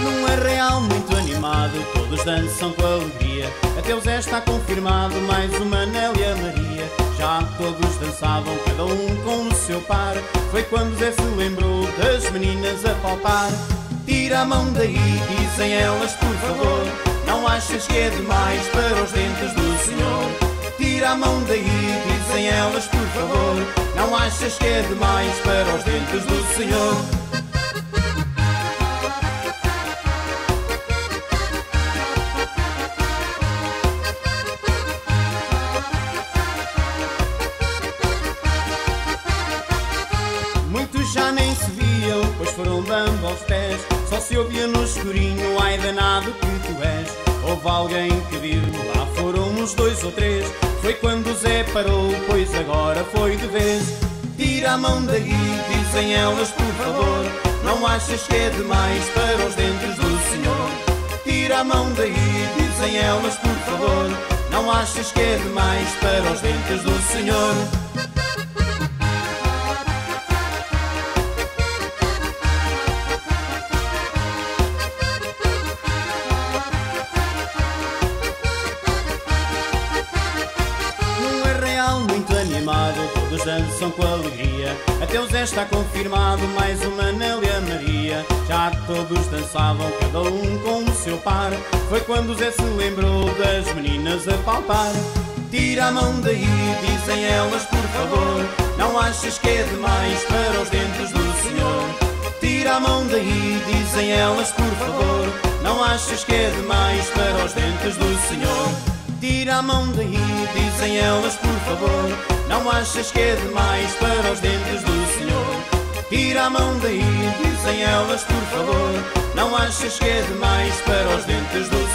Num arreal muito animado, todos dançam com alegria. Até o Zé está confirmado, mais o Manel e a Maria. Já todos dançavam, cada um com o seu par. Foi quando Zé se lembrou das meninas a palpar. Tira a mão daí, dizem elas, por favor. Não achas que é demais para os dentes do Senhor? Tira a mão daí, dizem elas, por favor. Não achas que é demais para os dentes do Senhor? Muitos já nem se viam, pois foram dando aos pés. Só se ouvia no escurinho, ai danado que tu és. Houve alguém que viu, lá foram uns dois ou três. Foi quando o Zé parou, pois agora foi de vez. Tira a mão daí, dizem elas, por favor. Não achas que é demais para os dentes do Senhor? Tira a mão daí, dizem elas, por favor. Não achas que é demais para os dentes do Senhor? Todos dançam com alegria. Até o Zé está confirmado, mais o Manel e a Maria. Já todos dançavam, cada um com o seu par. Foi quando o Zé se lembrou das meninas a palpar. Tira a mão daí, dizem elas, por favor. Não achas que é demais para os dentes do Senhor? Tira a mão daí, dizem elas, por favor. Não achas que é demais para os dentes do Senhor? Tira a mão daí, dizem elas, por favor. Não achas que é demais para os dentes do Senhor? Tira a mão daí, dizem elas, por favor. Não achas que é demais para os dentes do